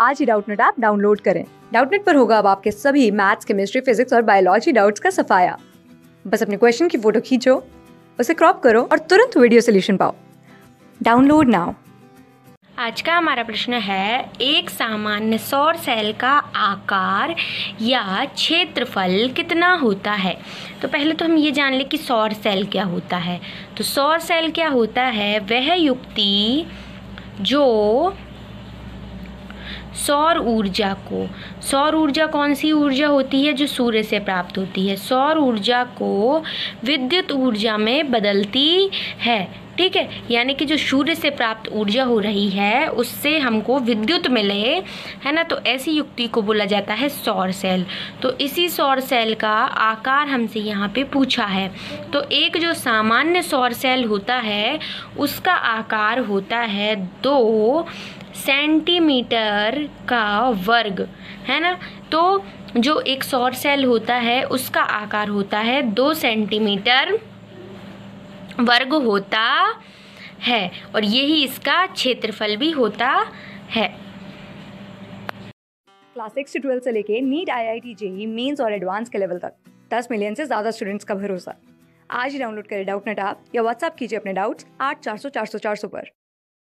आज ही Doubtnut app download करें। डाउटनेट पर होगा अब आपके सभी मैथ्स, केमिस्ट्री, फिजिक्स और बायोलॉजी डाउट्स का सफाया। बस अपने क्वेश्चन की फ़ोटो खींचो, उसे क्रॉप करो और तुरंत वीडियो सोल्यूशन पाओ। Download now. आज का हमारा प्रश्न है, एक सामान्य सौर सेल का आकार या क्षेत्रफल कितना होता है? तो पहले तो हम ये जान लें कि सौर सेल क्या होता है। तो सौर सेल क्या होता है? वह युक्ति जो सौर ऊर्जा को। सौर ऊर्जा कौन सी ऊर्जा होती है जो सूर्य से प्राप्त होती है? सौर ऊर्जा को विद्युत ऊर्जा में बदलती है, ठीक है? यानी कि जो सूर्य से प्राप्त ऊर्जा हो रही है, उससे हमको विद्युत मिले, है ना? तो ऐसी युक्ति को बोला जाता है सौर सेल। तो इसी सौर सेल का आकार हमसे यहाँ पे पूछा है। तो एक जो सामान्य सौर सेल होता है, उसका आकार होता है दो सेंटीमीटर का वर्ग, है ना? तो जो एक सौर सेल होता है, उसका आकार होता है दो सेंटीमीटर वर्ग होता है और यही इसका क्षेत्रफल भी होता है। क्लास सिक्स ट्वेल्थ से लेके NEET I I T JEE mains और एडवांस के लेवल तक, दस मिलियन से ज़्यादा स्टूडेंट्स का भरोसा। आज ही डाउनलोड करें डाउट नेट ऐप या व्हाट्सअप कीजिए अपने डाउट्स आठ चार सौ चार सौ चार सौ पर।